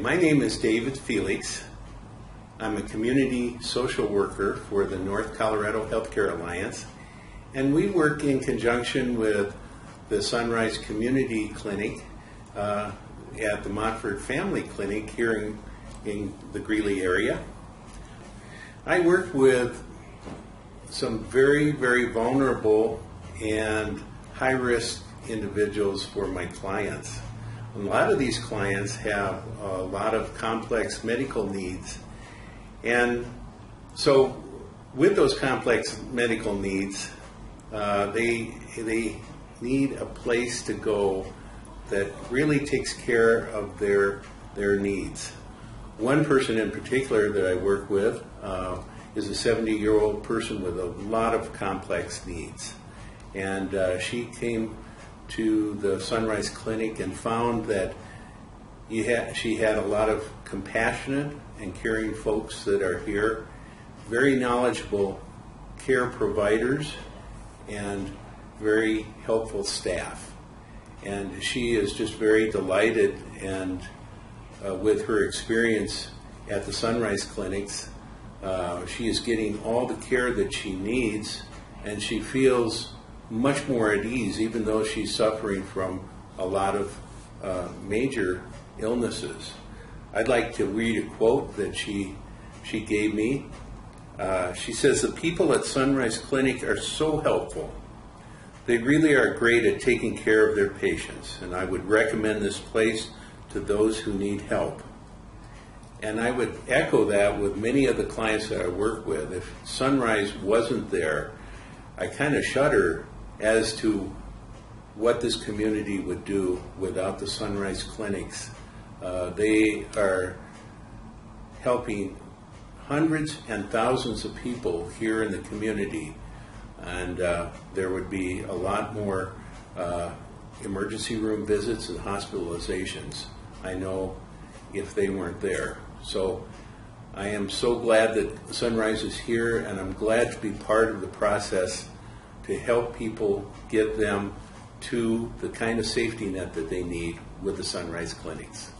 My name is David Felix. I'm a community social worker for the North Colorado Healthcare Alliance, and we work in conjunction with the Sunrise Community Clinic uh, at the Monfort Family Clinic here in, in the Greeley area. I work with some very, very vulnerable and high risk individuals for my clients. A lot of these clients have a lot of complex medical needs. And so, with those complex medical needs, uh, they, they need a place to go that really takes care of their, their needs. One person in particular that I work with uh, is a 70 year old person with a lot of complex needs. And uh, she came to the Sunrise Clinic and found that she had a lot of compassionate and caring folks that are here, very knowledgeable care providers, and very helpful staff. And she is just very delighted and uh, with her experience at the Sunrise Clinics, uh, she is getting all the care that she needs, and she feels much more at ease, even though she's suffering from a lot of uh, major illnesses. I'd like to read a quote that she she gave me. Uh, she says, "The people at Sunrise Clinic are so helpful. They really are great at taking care of their patients, and I would recommend this place to those who need help." And I would echo that with many of the clients that I work with. If Sunrise wasn't there, I kind of shudder as to what this community would do without the Sunrise Clinics. Uh, they are helping hundreds and thousands of people here in the community, and uh, there would be a lot more uh, emergency room visits and hospitalizations. I know if they weren't there. So I am so glad that Sunrise is here, and I'm glad to be part of the process to help people get them to the kind of safety net that they need with the Sunrise Clinics.